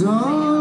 dark.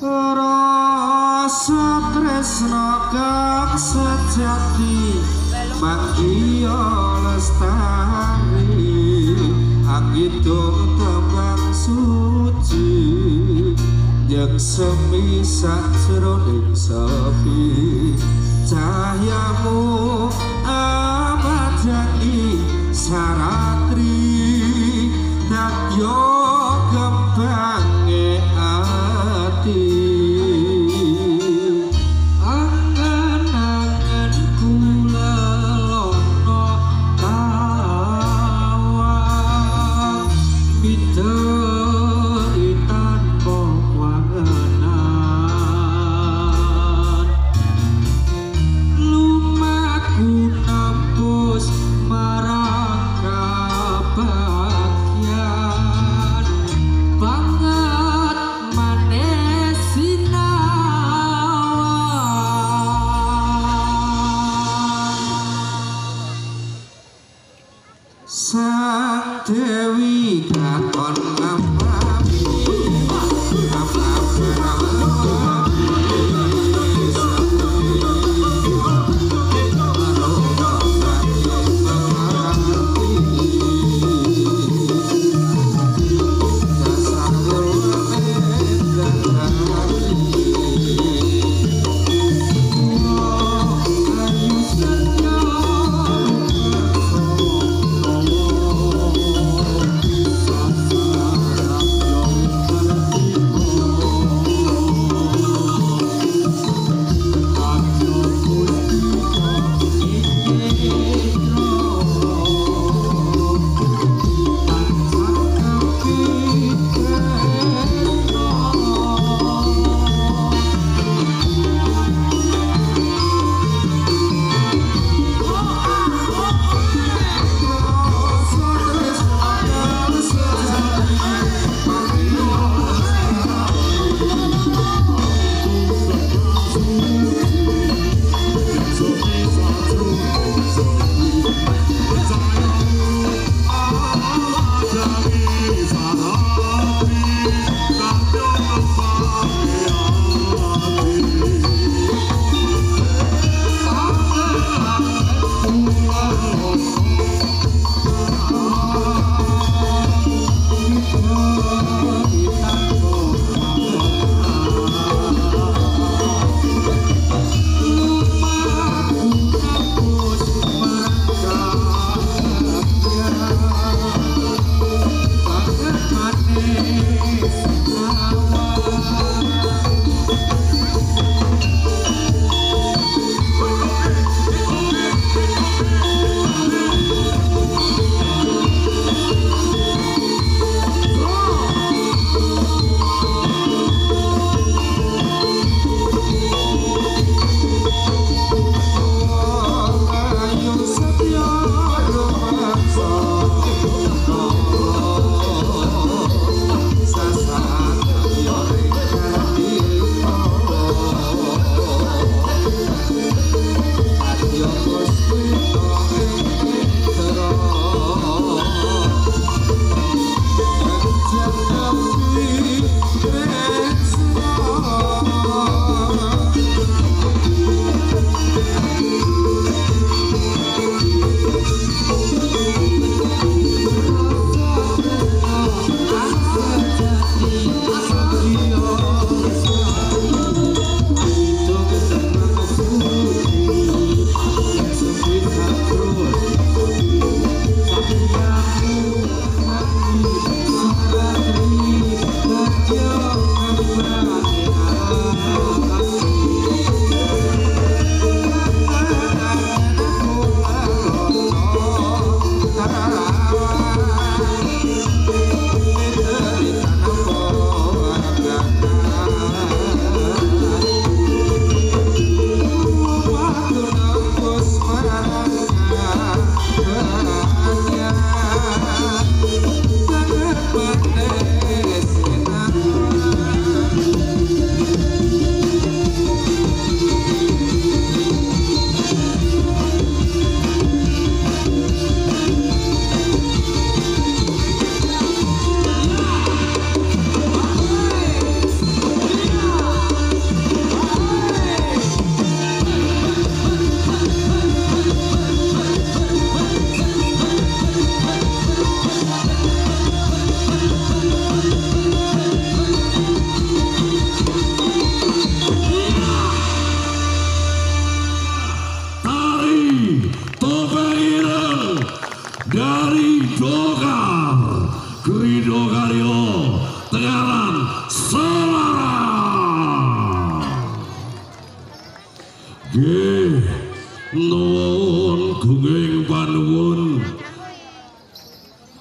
Rasa tresno kang sejati Mangkiyo lestari. Anggitung tembang suci Yang semi sakjroning sepi. Cahayamu amat jangi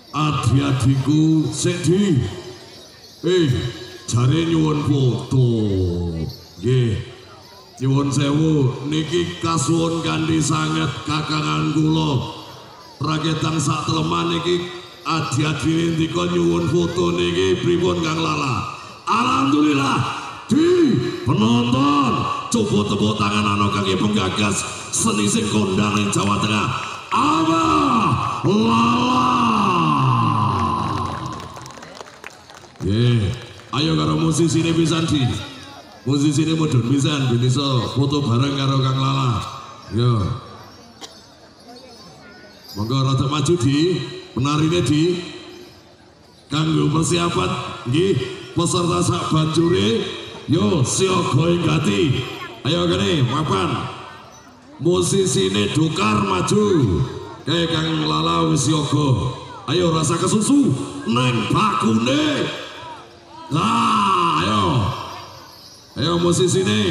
Adi-adiku sedi. Eh, jare nyuwun foto. Nggih. Nyuwun sewu niki kasuwun kanthi sanget kakangan kula. Rakyatan sak teleman niki adi-adi ndika nyuwun foto niki pripun Kang Lala. Alhamdulillah di penonton coba tepuk tangan anak kaki penggagas seni sing kondang Jawa Tengah Abah Lala Ye, ayo karo musisi ini pisan di musisi ini mudun ben iso foto bareng karo Kang Lala. Yo. Monggo rada maju di penarine di. Kanggo persiapan nggih peserta sak banjure. Yo siaga inggati ayo kene mapan. Musisi ini maju. Kayak kang lala wis siaga ayo rasa kesusu neng bakune nah ayo. Ayo musisi ini.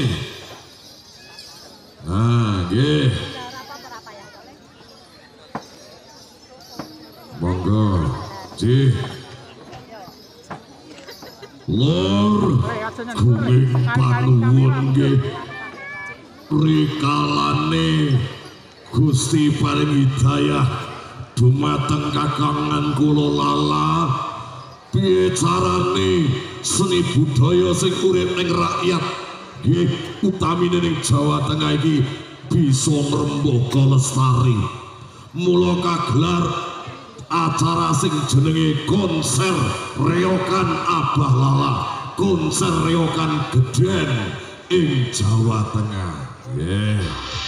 Nah nggih. Monggo Cih. Lor guming panuwun nggih. Rikalane Gusti paring hidayah dumateng kakangan kula lala piye carane seni budaya sing urip ning rakyat. Nggih utamine ning Jawa Tengah iki bisa ngrembaka lestari mula kagelar acara sing jenenge konser reokan Abah Lala konser reokan Geden ing Jawa Tengah. Yeah.